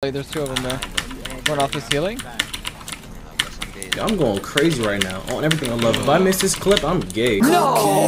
There's two of them there. One off the ceiling. I'm going crazy right now on everything I love. If I miss this clip, I'm gay. No!